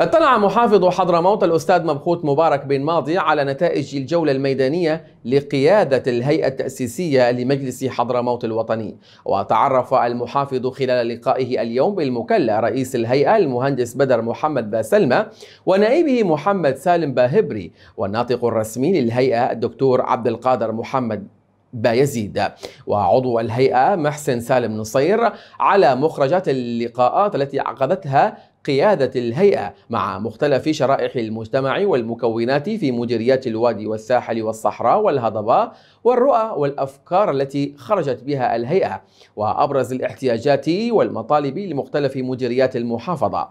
اطلع محافظ حضرموت الأستاذ مبخوت مبارك بن ماضي على نتائج الجولة الميدانية لقيادة الهيئة التأسيسية لمجلس حضرموت الوطني. وتعرف المحافظ خلال لقائه اليوم بالمكلا رئيس الهيئة المهندس بدر محمد باسلمة ونائبه محمد سالم باهبري والناطق الرسمي للهيئة الدكتور عبد القادر محمد. بايزيد وعضو الهيئة محسن سالم نصير على مخرجات اللقاءات التي عقدتها قيادة الهيئة مع مختلف شرائح المجتمع والمكونات في مديريات الوادي والساحل والصحراء والهضبة والرؤى والأفكار التي خرجت بها الهيئة وأبرز الاحتياجات والمطالب لمختلف مديريات المحافظة.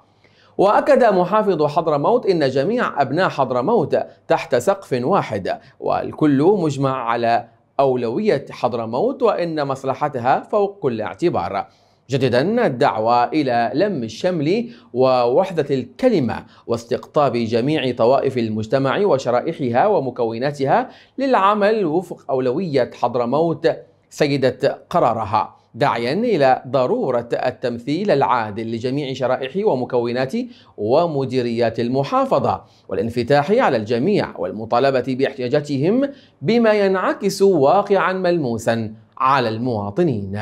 وأكد محافظ حضرموت إن جميع أبناء حضرموت تحت سقف واحد والكل مجمع على أولوية حضرموت وإن مصلحتها فوق كل اعتبار. جددا الدعوة إلى لم الشمل ووحدة الكلمة واستقطاب جميع طوائف المجتمع وشرائحها ومكوناتها للعمل وفق أولوية حضرموت سيدة قرارها. داعيا إلى ضرورة التمثيل العادل لجميع شرائح ومكونات ومديريات المحافظة والانفتاح على الجميع والمطالبة باحتياجاتهم بما ينعكس واقعا ملموسا على المواطنين.